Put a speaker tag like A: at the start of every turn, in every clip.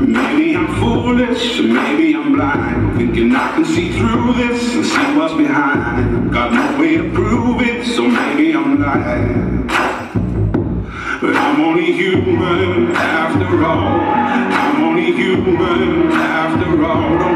A: Maybe I'm foolish, maybe I'm blind. Thinking I can see through this and see what's behind. Got no way to prove it, so maybe I'm lying. But I'm only human after all. I'm only human after all.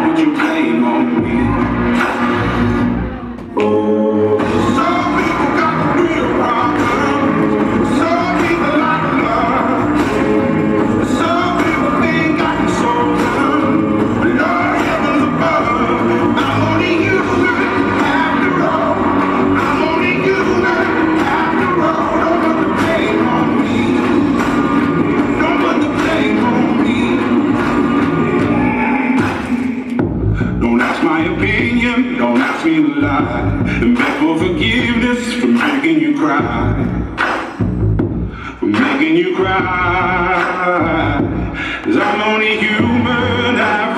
A: My opinion, don't ask me to lie. And beg for forgiveness for making you cry. For making you cry. Cause I'm only human after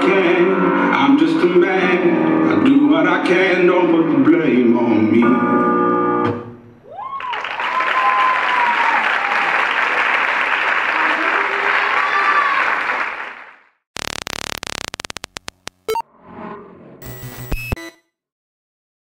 A: I can, I'm just a man. I do what I can, don't put the blame on me.